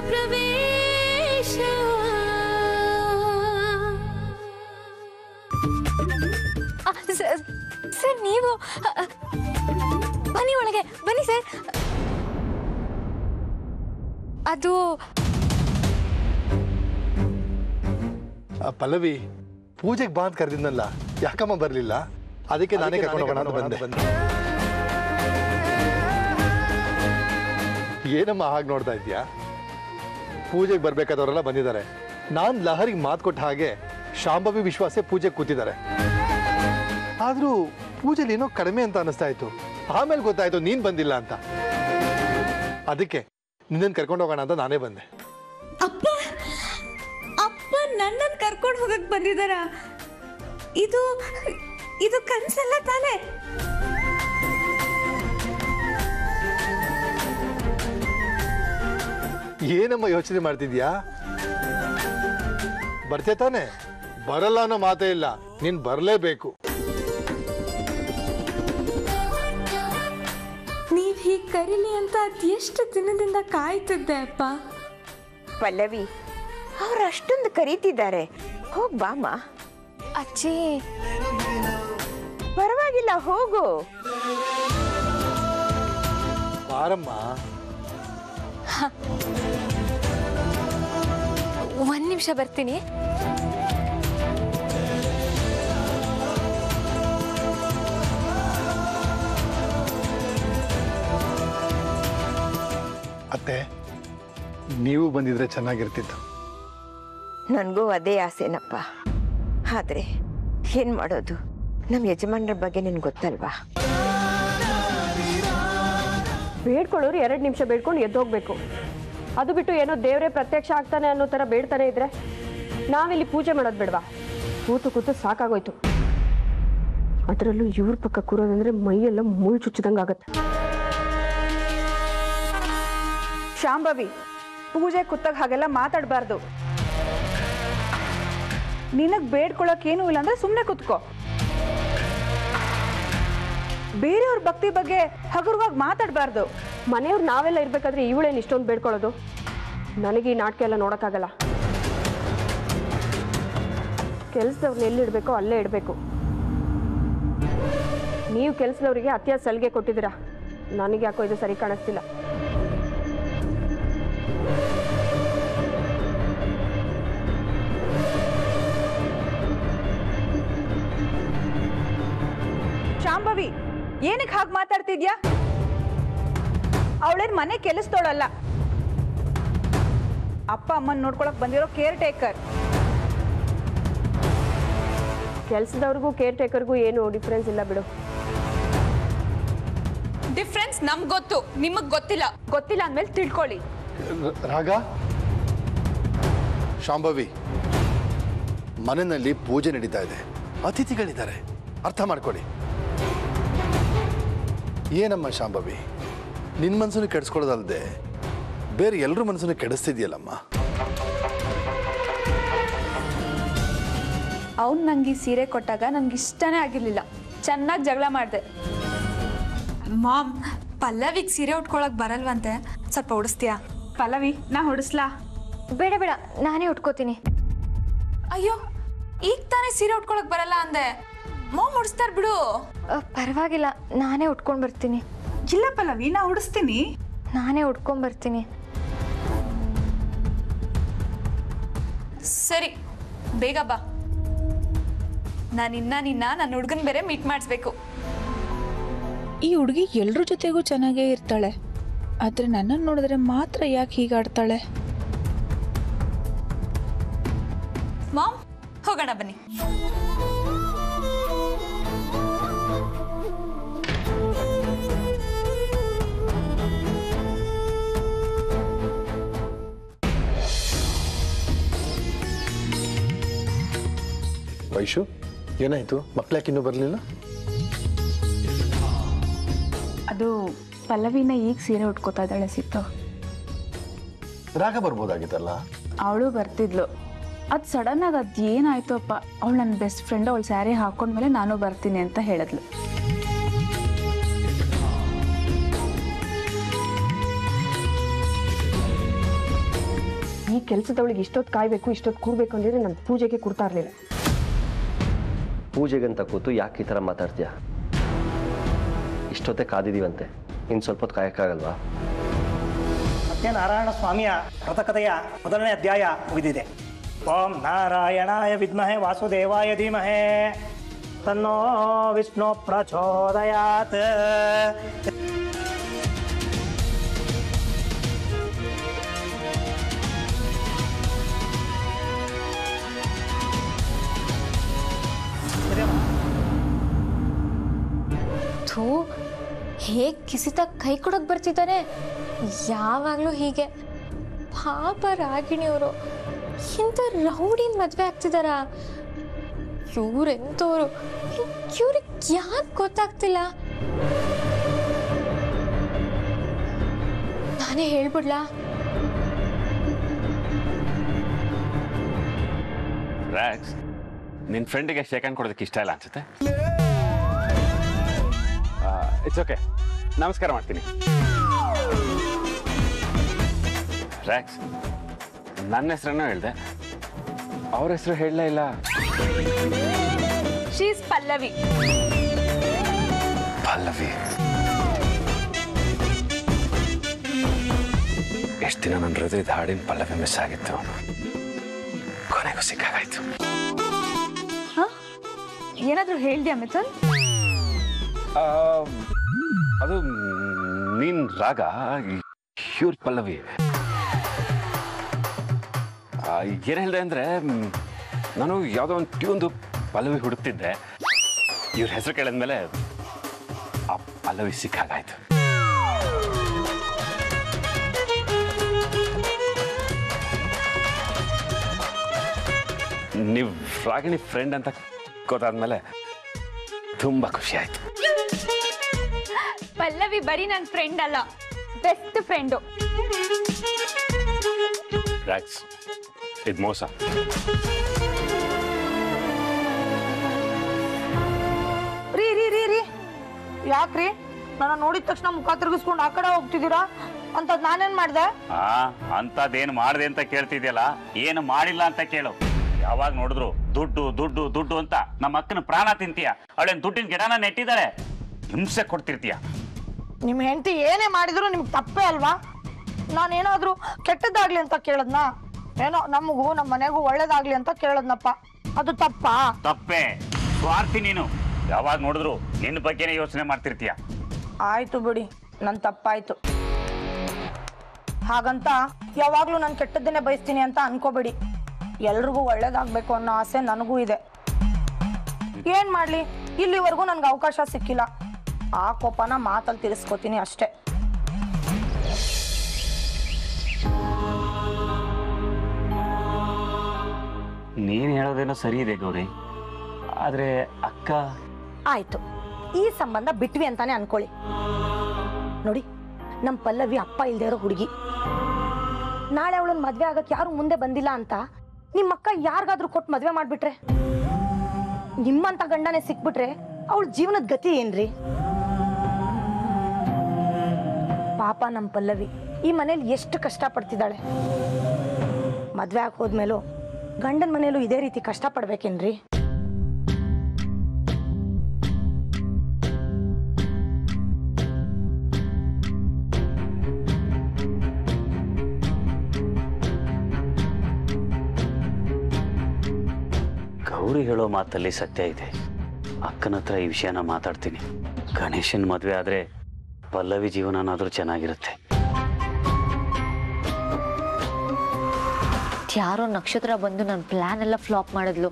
ಪ್ರವೇಶ. ಸರ್ ನೀವು ಬನ್ನಿ ಒಳಗೆ ಬನ್ನಿ ಸರ್. ಅದು ಆ, ಪಲ್ಲವಿ ಪೂಜೆಗೆ ಬಾ ಅಂತ ಕರೆದಿದ್ನಲ್ಲ ಯಾಕಮ್ಮ ಬರಲಿಲ್ಲ? ಅದಕ್ಕೆ ನಾನೇ ಕರ್ಕೊಂಡು ಹೋಗೋಣ ಅಂತ ಬಂದೆ. ಏನಮ್ಮ ಹಾಗೆ ನೋಡ್ತಾ ಇದೀಯಾ? ಪೂಜೆಗೆ ಬರ್ಬೇಕಾದವರೆಲ್ಲ ಬಂದಿದ್ದಾರೆ. ನಾನು ಲಹರಿಗೆ ಮಾತು ಕೊಟ್ಟ ಹಾಗೆ ಶಾಂಭವಿ ವಿಶ್ವಾಸೆ ಪೂಜೆಗೆ ಕೂತಿದ್ದಾರೆ. ಆದರೂ ಪೂಜೆಲಿ ಏನೋ ಕಡಿಮೆ ಅಂತ ಅನಿಸ್ತಾ ಇತ್ತು. ಆಮೇಲೆ ಗೊತ್ತಾಯ್ತು ನೀನು ಬಂದಿಲ್ಲ ಅಂತ. ಅದಕ್ಕೆ ನಿನ್ನನ್ನು ಕರ್ಕೊಂಡು ಹೋಗೋಣ ಅಂತ ನಾನೇ ಬಂದೆ. ಅಪ್ಪ! ಅಪ್ಪ ನನ್ನನ್ನು ಕರ್ಕೊಂಡು ಹೋಗಕ್ ಬಂದಿದ್ದಾರಾ? ಇದು ಇದು ಕನ್ಸಲ್ಲ ತಾನೇ? ಏನಮ್ಮ ಯೋಚನೆ ಮಾಡ್ತಿದ್ಯಾ? ಬರ್ತೆ ತಾನೆ? ಬರಲ್ಲ ಅನ್ನೋ ಮಾತೇ ಇಲ್ಲ. ನೀನ್ ಬರಲೇಬೇಕು. ನೀವ್ ಹೀಗ್ ಕರೀಲಿ ಅಂತ ಅದೆಷ್ಟು ದಿನದಿಂದ ಕಾಯ್ತಿದ್ದೆ ಅಪ್ಪ. ಪಲ್ಲವಿ ಅವ್ರು ಅಷ್ಟೊಂದು ಕರೀತಿದ್ದಾರೆ. ಹೋಗ್ ಬಾಮ್ಮ ಅಚ್ಚಿ ಪರವಾಗಿಲ್ಲ ಹೋಗು. ಬಾರಮ್ಮ. ಒಂದ್ ನಿಮಿಷ ಬರ್ತೀನಿ. ಅತ್ತೆ ನೀವು ಬಂದಿದ್ರೆ ಚೆನ್ನಾಗಿರ್ತಿತ್ತು. ನನಗೂ ಅದೇ ಆಸೆನಪ್ಪ. ಆದ್ರೆ ಏನ್ ಮಾಡೋದು? ನಮ್ಮ ಯಜಮಾನರ ಬಗ್ಗೆ ನಿನ್ಗೆ ಗೊತ್ತಲ್ವಾ? ಬೇಡ್ಕೊಳ್ಳೋರು ಎರಡು ನಿಮಿಷ ಬೇಡ್ಕೊಂಡು ಎದ್ದು ಹೋಗ್ಬೇಕು ಅದು ಬಿಟ್ಟು ಏನೋ ದೇವರೇ ಪ್ರತ್ಯಕ್ಷ ಆಗ್ತಾನೆ ಅನ್ನೋ ಥರ ಬೇಡ್ತಾನೆ ಇದ್ರೆ ನಾವಿಲ್ಲಿ ಪೂಜೆ ಮಾಡೋದು ಬೇಡವಾ? ಕೂತು ಕೂತು ಸಾಕಾಗೋಯ್ತು. ಅದರಲ್ಲೂ ಇವ್ರ ಪಕ್ಕ ಕೂರೋದಂದ್ರೆ ಮೈಯೆಲ್ಲ ಮುಳ್ಳು ಚುಚ್ಚಿದಂಗೆ ಆಗತ್ತೆ. ಶಾಂಭವಿ, ಪೂಜೆ ಕುತ್ತಾಗ ಹಾಗೆಲ್ಲ ಮಾತಾಡಬಾರ್ದು. ನಿನಗ್ ಬೇಡ್ಕೊಳಕ್ ಏನು ಇಲ್ಲ ಅಂದ್ರೆ ಸುಮ್ಮನೆ ಕುತ್ಕೋ. ಬೇರೆಯವ್ರ ಭಕ್ತಿ ಬಗ್ಗೆ ಹಗುರವಾಗಿ ಮಾತಾಡಬಾರ್ದು. ಮನೆಯವ್ರು ನಾವೆಲ್ಲ ಇರ್ಬೇಕಾದ್ರೆ ಇವಳೇನು ಇಷ್ಟೊಂದು ಬೇಡ್ಕೊಳ್ಳೋದು? ನನಗೆ ಈ ನಾಟಕ ಎಲ್ಲ ನೋಡೋಕ್ಕಾಗಲ್ಲ. ಕೆಲಸದವ್ರನ್ನ ಎಲ್ಲಿ ಇಡಬೇಕೋ ಅಲ್ಲೇ ಇಡಬೇಕು. ನೀವು ಕೆಲಸದವರಿಗೆ ಅತಿಯಾದ ಸಲಿಗೆ ಕೊಟ್ಟಿದ್ದೀರಾ? ನನಗೆ ಯಾಕೋ ಇದು ಸರಿ ಕಾಣಿಸ್ತಿಲ್ಲ. ಶಾಂಭವಿ ಏನಕ್ಕೆ ಹಾಗೆ ಮಾತಾಡ್ತಿದ್ಯಾ? ಅವಳೇನ್ ಮನೆ ಕೆಲಸದೋಳಲ್ಲ. ಅಪ್ಪ ಅಮ್ಮನ್ ನೋಡ್ಕೊಳಕ್ ಬಂದಿರೋ ಕೇರ್ ಟೇಕರ್ ಕೆಲಸದವ್ರಿಗೂ ಕೇರ್ ಟೇಕರ್ಗೂ ಏನು ಡಿಫ್ರೆನ್ಸ್ ಇಲ್ಲ ಬಿಡು. ಡಿಫ್ರೆನ್ಸ್ ನಮ್ಗೆ ಗೊತ್ತು ನಿಮಗ್ ಗೊತ್ತಿಲ್ಲ. ಗೊತ್ತಿಲ್ಲ ಅಂದ್ಮೇಲೆ ತಿಳ್ಕೊಳ್ಳಿ. ರಾಗ? ಶಾಂಭವಿ ಮನೆಯಲ್ಲಿ ಪೂಜೆ ನಡೀತಾ ಇದೆ. ಅತಿಥಿಗಳಿದ್ದಾರೆ. ಅರ್ಥ ಮಾಡ್ಕೊಳ್ಳಿ. ಏನಮ್ಮ ಶಾಂಭವಿ? ನಿನ್ನ ಮನಸ್ಸನ್ನು ಕೆಡಿಸ್ಕೊಳ್ಳೋದಲ್ಲದೆ ಬೇರೆ ಎಲ್ಲರ ಮನಸ್ಸನ್ನು ಕೆಡಿಸ್ತಿದ್ಯಲ್ಲಮ್ಮ? ಅವ್ನು ನಂಗೆ ಈ ಸೀರೆ ಕೊಟ್ಟಾಗ ನನಗೆ ಇಷ್ಟನೇ ಆಗಿರಲಿಲ್ಲ. ಚೆನ್ನಾಗಿ ಜಗಳ ಮಾಡಿದೆ. ಮಾಮ್ ಪಲ್ಲವಿಗೆ ಸೀರೆ ಉಟ್ಕೊಳಕ್ ಬರಲ್ವಂತೆ? ಸ್ವಲ್ಪ ಉಡಿಸ್ತೀಯಾ? ಪಲ್ಲವಿ ನಾ ಹೊಡಿಸ್ಲಾ ಬೇಡ ಬೇಡ ನಾನೇ ಉಟ್ಕೋತೀನಿ. ಅಯ್ಯೋ ಈಗ ತಾನೇ ಸೀರೆ ಉಟ್ಕೊಳಕ್ ಬರಲ್ಲ ಅಂದೆ. ಮಾಮ್ ಉಡಿಸ್ತಾರೆ ಬಿಡು. ಪರವಾಗಿಲ್ಲ ನಾನೇ ಉಟ್ಕೊಂಡು ಬರ್ತೀನಿ. ಇಲ್ಲ ಪಲ್ಲವಿ ನಾ ಉಡಿಸ್ತೀನಿ. ನಾನೇ ಉಟ್ಕೊಂಡ್ ಬರ್ತೀನಿ ಸರಿ ಬೇಗ ಬಾ. ನಾನಿನ್ನ ನಿನ್ನ ನನ್ನ ಹುಡುಗನ್ ಬೇರೆ ಮೀಟ್ ಮಾಡಿಸ್ಬೇಕು. ಈ ಹುಡುಗಿ ಎಲ್ರ ಜೊತೆಗೂ ಚೆನ್ನಾಗೇ ಇರ್ತಾಳೆ. ಆದರೆ ನನ್ನನ್ನು ನೋಡಿದ್ರೆ ಮಾತ್ರ ಯಾಕೆ ಹೀಗಾಡ್ತಾಳೆ ಮಾಮ್ ಹೋಗೋಣ ಬನ್ನಿ. ವೈಶು ಏನಾಯ್ತು? ಮಕ್ಳಾಕಿನ್ನೂ ಇನ್ನೂ ಬರಲಿಲ್ಲ? ಅದು ಪಲ್ಲವಿನ ಈಗ ಸೀರೆ ಉಟ್ಕೋತಾ ಇದ್ದಾಳೆ ಸಿತ್ತು ರಾಗ ಬರ್ಬೋದಾಗಿತ್ತಲ್ಲ? ಅವಳು ಬರ್ತಿದ್ಲು. ಅದು ಸಡನ್ನಾಗಿ ಅದು ಏನಾಯ್ತು ಅಪ್ಪ ಅವಳು ನನ್ನ ಬೆಸ್ಟ್ ಫ್ರೆಂಡ್ ಅವಳು ಸ್ಯಾರಿ ಹಾಕೊಂಡ್ಮೇಲೆ ನಾನು ಬರ್ತೀನಿ ಅಂತ ಹೇಳಿದ್ಲು. ಈ ಕೆಲಸದವಳಿಗೆ ಇಷ್ಟೊತ್ತು ಕಾಯಬೇಕು ಇಷ್ಟೊತ್ತು ಕೂರ್ಬೇಕು ಅಂದ್ರೆ ನನ್ನ ಪೂಜೆಗೆ ಕೊಡ್ತಾ ಇರಲಿಲ್ಲ. ಪೂಜೆಗಂತ ಕೂತು ಯಾಕೆ ಈ ಥರ ಮಾತಾಡ್ತೀಯ? ಇಷ್ಟೊತ್ತೆ ಕಾದಿದೀವಂತೆ ಇನ್ನು ಸ್ವಲ್ಪ ಹೊತ್ತು ಕಾಯಕ್ಕಾಗಲ್ವಾ? ಸತ್ಯನಾರಾಯಣ ಸ್ವಾಮಿಯ ವ್ರತಕಥೆಯ ಮೊದಲನೇ ಅಧ್ಯಾಯ ಮುಗಿದಿದೆ. ಓಂ ನಾರಾಯಣಾಯ ವಿದ್ಮಹೆ ವಾಸುದೇವಾಯ ಧೀಮಹೇ. ತನ್ನೋ ವಿಷ್ಣು ಪ್ರಚೋದಯಾತ್. ಥೂ ಹೇಗೆ ಕಿಸಿತ ಕೈ ಕೊಡೋಕೆ ಬರ್ತಿದ್ದಾನೆ ಯಾವಾಗಲೂ ಹೀಗೆ. ಪಾಪ ರಾಗಿಣಿಯವರು ಇಂಥ ರೌಡಿನ ಮದುವೆ ಆಗ್ತಿದಾರಾ? ಇವ್ರೆಂಥವ್ರು? ಇವ್ರಿಗೆ ಯಾಕೆ ಗೊತ್ತಾಗ್ತಿಲ್ಲ? ನಾನೇ ಹೇಳ್ಬಿಡ್ಲಾ? ನಿನ್ ಫ್ರೆಂಡಿಗೆ ಹ್ಯಾಂಡ್ ಕೊಡೋದಕ್ಕೆ ಇಷ್ಟ ಇಲ್ಲ ಅನ್ಸುತ್ತೆ? ಇಟ್ಸ್ ಓಕೆ ನಮಸ್ಕಾರ ಮಾಡ್ತೀನಿ. ರ್ಯಾಕ್ಸ್ ನನ್ನ ಹೆಸರನ್ನು ಹೇಳಿದೆ. ಅವ್ರ ಹೆಸರು ಹೇಳಲೇ ಇಲ್ಲ. ಶೀಸ್ ಪಲ್ಲವಿ ಪಲ್ಲವಿ ಎಷ್ಟು ದಿನ ನನ್ನ ಹೃದಯದ ಹಾಡಿನ ಪಲ್ಲವಿ ಮಿಸ್ ಆಗಿತ್ತು. ಕೊನೆಗೂ ಸಿಕ್ಕಾಗಾಯ್ತು. ಏನಾದರೂ ಹೇಳಿದೆ ಮಿಥುನ್? ಅದು ನೀನ್ ರಾಗ ಶ್ಯೂರ್ ಪಲ್ಲವಿ. ಏನು ಹೇಳಿದೆ ಅಂದರೆ ನಾನು ಯಾವುದೋ ಒಂದು ಟ್ಯೂನ್ದು ಪಲ್ಲವಿ ಹುಡುಕ್ತಿದ್ದೆ. ಇವ್ರ ಹೆಸರು ಕೇಳಿದ್ಮೇಲೆ ಆ ಪಲ್ಲವಿ ಸಿಕ್ಕಾಗಾಯ್ತು. ನೀವು ರಾಗಿಣಿ ಫ್ರೆಂಡ್ ಅಂತ ಗೊತ್ತಾದ್ಮೇಲೆ ತುಂಬ ಖುಷಿ ಆಯ್ತು. ಪಲ್ಲವಿ ಬರೀ ನನ್ನ ಫ್ರೆಂಡ್ ಅಲ್ಲ. ಬೆಸ್ಟ್ ಫ್ರೆಂಡು ಡ್ರಾಕ್ಸ್ ಇದು ಮೋಸ. ರೀ ರೀ ರೀ ರೀ. ಯಾಕ್ರಿ? ನನ್ನ ನೋಡಿದ ತಕ್ಷಣ ಮುಖ ತಿರುಗಿಸ್ಕೊಂಡು ಆ ಕಡೆ ಹೋಗ್ತಿದ್ದೀರಾ? ಅಂತ ನಾನೇನ್ ಮಾಡ್ದೆ? ಆ ಅಂತದೇನು ಮಾಡಿದೆ ಅಂತ ಕೇಳ್ತಿದ್ಯಲ್ಲ? ಏನು ಮಾಡಿಲ್ಲ ಅಂತ ಕೇಳು. ಯಾವಾಗ ನೋಡಿದ್ರು ದುಡ್ಡು ದುಡ್ಡು ದುಡ್ಡು ಅಂತ ನಮ್ಮ ಅಕ್ಕನ ಪ್ರಾಣ ತಿಂತೀಯ. ಅವಳೇನ್ ದುಡ್ಡಿನ ಗಿಡನ ನೆಟ್ಟಿದ್ದಾಳೆ ಹಿಂಸೆ ಕೊಡ್ತಿರ್ತೀಯ. ನಿಮ್ ಹೆಂಡತಿ ಏನೇ ಮಾಡಿದ್ರು ನಿಮ್ಗೆ ತಪ್ಪೇ ಅಲ್ವಾ? ನಾನೇನಾದ್ರೂ ಕೆಟ್ಟದ್ದಾಗ್ಲಿ ಅಂತ ಕೇಳದ್ನಾ? ಏನೋ ನಮಗೂ ನಮ್ಮ ಮನೆಗೂ ಒಳ್ಳೇದಾಗ್ಲಿ ಅಂತ ಕೇಳದ್ನಪ್ಪ. ಅದು ತಪ್ಪಾ? ತಪ್ಪೇ. ಸ್ವಾರ್ಥಿ ನೀನು. ಯಾವಾಗ ನೋಡಿದ್ರು ನಿನ್ನ ಬಗ್ಗೆನೇ ಯೋಚನೆ ಮಾಡ್ತಿರ್ತೀಯ. ಆಯ್ತು ಬಿಡಿ. ನನ್ ತಪ್ಪಾಯ್ತು. ಹಾಗಂತ ಯಾವಾಗ್ಲೂ ನಾನು ಕೆಟ್ಟದ್ದನ್ನೇ ಬಯಸ್ತೀನಿ ಅಂತ ಅನ್ಕೋಬೇಡಿ. ಎಲ್ರಿಗೂ ಒಳ್ಳೇದಾಗ್ಬೇಕು ಅನ್ನೋ ಆಸೆ ನನಗೂ ಇದೆ. ಏನ್ ಮಾಡ್ಲಿ? ಇಲ್ಲಿವರೆಗೂ ನನ್ಗೆ ಅವಕಾಶ ಸಿಕ್ಕಿಲ್ಲ. ಆ ಕೋಪನ ಮಾತಲ್ಲಿ ತಿಳಿಸ್ಕೊತೀನಿ ಅಷ್ಟೇ. ನೀನು ಹೇಳೋದೇನೋ ಸರಿ ಇದೆ ಗೌರಿ. ಆದ್ರೆ ಅಕ್ಕ ಆಯ್ತು. ಈ ಸಂಬಂಧ ಬಿಟ್ವಿ ಅಂತಾನೆ ಅನ್ಕೊಳ್ಳಿ. ನೋಡಿ ನಮ್ ಪಲ್ಲವಿ ಅಪ್ಪ ಇಲ್ದೆ ಇರೋ ಹುಡುಗಿ. ನಾಳೆ ಅವಳನ್ನ ಮದ್ವೆ ಆಗಕ್ ಯಾರು ಮುಂದೆ ಬಂದಿಲ್ಲ ಅಂತ ನಿಮ್ಮ ಅಕ್ಕ ಯಾರಿಗಾದ್ರೂ ಕೊಟ್ಟು ಮದ್ವೆ ಮಾಡ್ಬಿಟ್ರೆ? ನಿಮ್ಮಂತ ಗಂಡನೇ ಸಿಕ್ಬಿಟ್ರೆ ಅವಳ ಜೀವನದ ಗತಿ ಏನ್ರಿ? ಪಾಪ ನಮ್ಮ ಪಲ್ಲವಿ. ಈ ಮನೇಲಿ ಎಷ್ಟು ಕಷ್ಟ ಪಡ್ತಿದ್ದಾಳೆ ಮದ್ವೆ ಆಗಿ ಹೋದ್ಮೇಲೂ ಗಂಡನ ಮನೇಲೂ ಇದೇ ರೀತಿ ಕಷ್ಟ ಪಡ್ಬೇಕೇನ್ರಿ ಗೌರಿ ಹೇಳೋ ಮಾತಲ್ಲಿ ಸತ್ಯ ಇದೆ. ಅಕ್ಕನ ಹತ್ರ ಈ ವಿಷಯನ ಮಾತಾಡ್ತೀನಿ. ಗಣೇಶನ್ ಮದುವೆ ಆದ್ರೆ ಪಲ್ಲವಿ ಜೀವನನಾದ್ರೂ ಚೆನ್ನಾಗಿರುತ್ತೆ. ಯಾರೋ ನಕ್ಷತ್ರ ಬಂದು ನನ್ನ ಪ್ಲಾನ್ ಎಲ್ಲ ಫ್ಲಾಪ್ ಮಾಡಿದ್ಲು.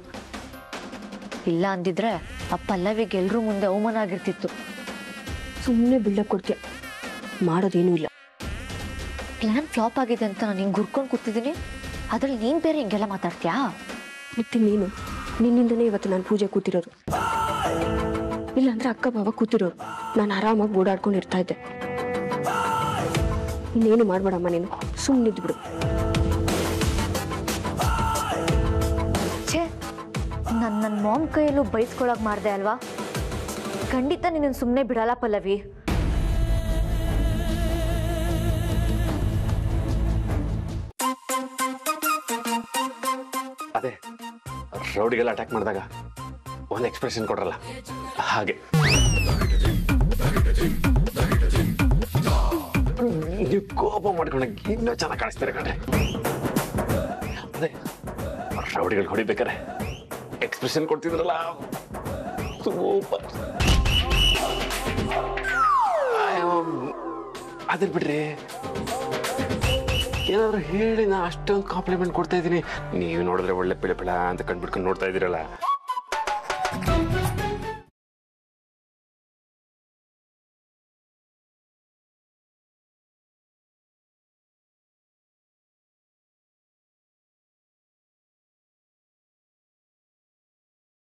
ಇಲ್ಲ ಅಂದಿದ್ರೆ ಆ ಪಲ್ಲವಿಗೆ ಎಲ್ಲರೂ ಮುಂದೆ ಅವಮಾನ ಆಗಿರ್ತಿತ್ತು. ಸುಮ್ಮನೆ ಬಿಲ್ಡಪ್ ಕೊಡ್ತೀಯ ಮಾಡೋದೇನೂ ಇಲ್ಲ. ಪ್ಲಾನ್ ಫ್ಲಾಪ್ ಆಗಿದೆ ಅಂತ ನಾನು ಹಿಂಗೆ ಗುರ್ಕೊಂಡು ಕೂತಿದ್ದೀನಿ. ಅದ್ರಲ್ಲಿ ನೀನು ಬೇರೆ ಹಿಂಗೆಲ್ಲ ಮಾತಾಡ್ತೀಯಾ? ಮತ್ತೆ ನೀನು? ನಿನ್ನಿಂದನೇ ಇವತ್ತು ನಾನು ಪೂಜೆ ಕೂತಿರೋದು. ಇಲ್ಲಾಂದ್ರೆ ಅಕ್ಕ ಬಾವ ಕೂತಿರೋರು. ನಾನು ಆರಾಮಾಗಿ ಓಡಾಡ್ಕೊಂಡು ಇರ್ತಾ ಇದ್ದೆ. ಇನ್ನೇನು ಮಾಡ್ಬೇಡಮ್ಮ ನೀನು. ಸುಮ್ಮನಿದ್ದು ಬಿಡು. ಛೇ ನನ್ನ ನನ್ನ ಮಾಮ್ ಕೈಯಲ್ಲೂ ಬೈಸ್ಕೊಳಕ್ ಮಾಡಿದೆ ಅಲ್ವಾ? ಖಂಡಿತ ನಿನ್ನ ಸುಮ್ಮನೆ ಬಿಡಲ್ಲ ಪಲ್ಲವಿ. ಅದೇ ರೌಡಿಗೆಲ್ಲ ಅಟ್ಯಾಕ್ ಮಾಡಿದಾಗ ಒಂದು ಎಕ್ಸ್ಪ್ರೆಷನ್ ಕೊಡ್ರಲ್ಲ. ಹಾಗೆ. ಕೋಪ ಮಾಡ್ಕೊಂಡಾಗ ಇನ್ನೂ ಚೆನ್ನಾಗಿ ಕಾಣಿಸ್ತಾರೆ ಕಣ್ರಿ. ಅದೇ, ರೌಡಿಗಳು ಹೊಡಿಬೇಕಾರೆ ಎಕ್ಸ್ಪ್ರೆಷನ್ ಕೊಡ್ತಿದ್ರಲ್ಲ? ಸೂಪರ್. ಅದ್ರ ಬಿಡ್ರಿ. ಏನಾದ್ರು ಹೇಳಿ ನಾ ಅಷ್ಟೊಂದು ಕಾಂಪ್ಲಿಮೆಂಟ್ ಕೊಡ್ತಾ ಇದ್ದೀನಿ. ನೀವು ನೋಡಿದ್ರೆ ಒಳ್ಳೆ ಪಿಳೆ ಪಿಳ ಅಂತ ಕಂಡ್ಬಿಡ್ಕೊಂಡು ನೋಡ್ತಾ ಇದ್ದೀರಲ್ಲ.